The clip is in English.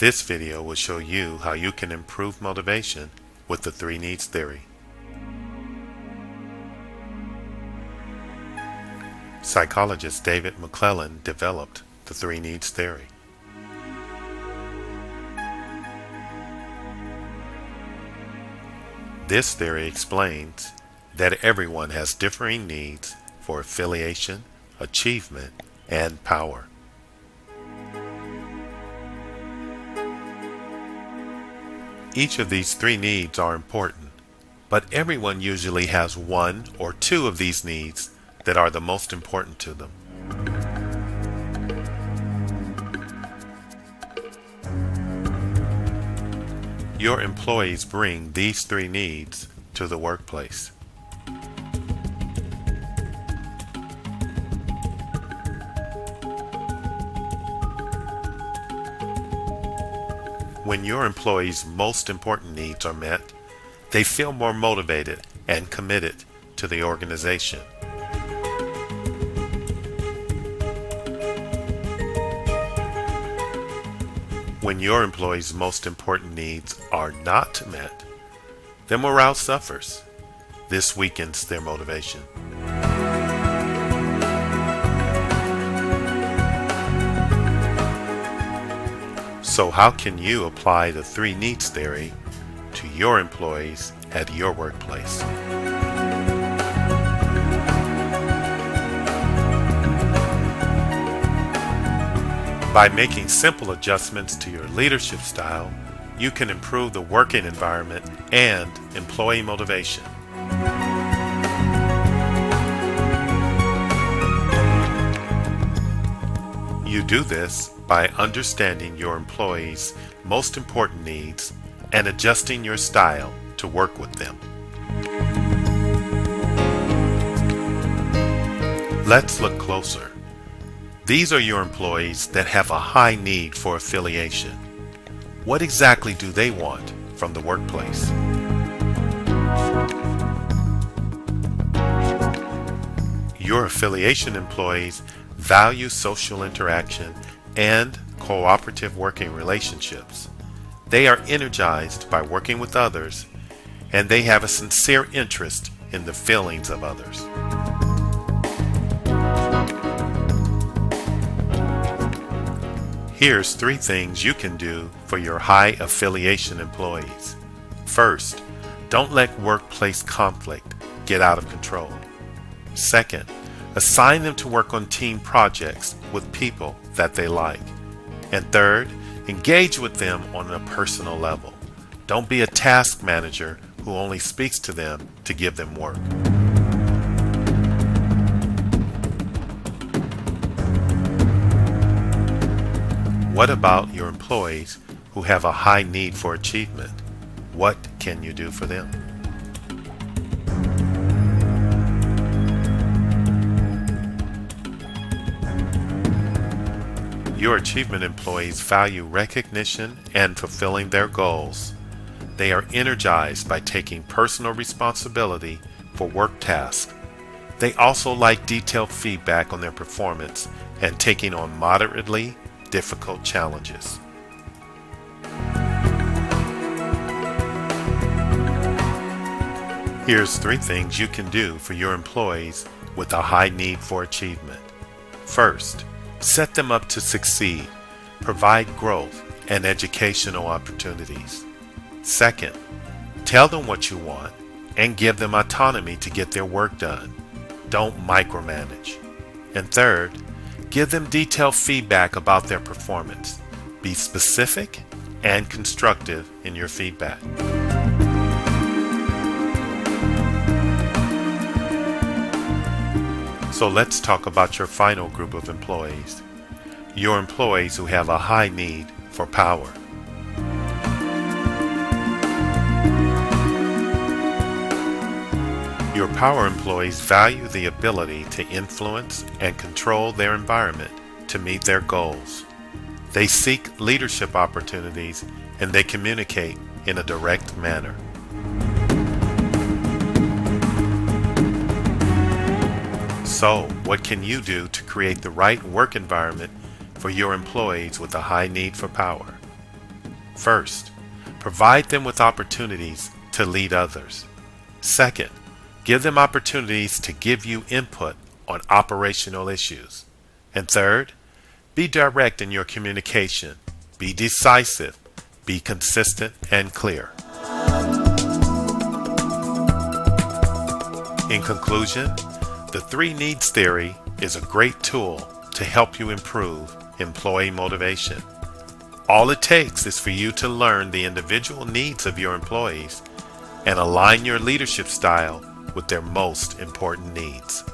This video will show you how you can improve motivation with the three needs theory. Psychologist David McClelland developed the three needs theory. This theory explains that everyone has differing needs for affiliation, achievement, and power. Each of these three needs are important, but everyone usually has one or two of these needs that are the most important to them. Your employees bring these three needs to the workplace. When your employees' most important needs are met, they feel more motivated and committed to the organization. When your employees' most important needs are not met, their morale suffers. This weakens their motivation. So, how can you apply the three needs theory to your employees at your workplace? By making simple adjustments to your leadership style, you can improve the working environment and employee motivation. You do this by understanding your employees' most important needs and adjusting your style to work with them. Let's look closer. These are your employees that have a high need for affiliation. What exactly do they want from the workplace? Your affiliation employees value social interaction and cooperative working relationships. They are energized by working with others and they have a sincere interest in the feelings of others. Here's three things you can do for your high affiliation employees. First, don't let workplace conflict get out of control. Second, assign them to work on team projects with people that they like. And third, engage with them on a personal level. Don't be a task manager who only speaks to them to give them work. What about your employees who have a high need for achievement? What can you do for them? Your achievement employees value recognition and fulfilling their goals. They are energized by taking personal responsibility for work tasks. They also like detailed feedback on their performance and taking on moderately difficult challenges. Here's three things you can do for your employees with a high need for achievement. First, Set them up to succeed. Provide growth and educational opportunities. Second, tell them what you want and give them autonomy to get their work done. Don't micromanage. And third, give them detailed feedback about their performance. Be specific and constructive in your feedback. So let's talk about your final group of employees. Your employees who have a high need for power. Your power employees value the ability to influence and control their environment to meet their goals. They seek leadership opportunities and they communicate in a direct manner. So, what can you do to create the right work environment for your employees with a high need for power? First, provide them with opportunities to lead others. Second, give them opportunities to give you input on operational issues. And third, be direct in your communication. Be decisive. Be consistent and clear. In conclusion, the three needs theory is a great tool to help you improve employee motivation. All it takes is for you to learn the individual needs of your employees and align your leadership style with their most important needs.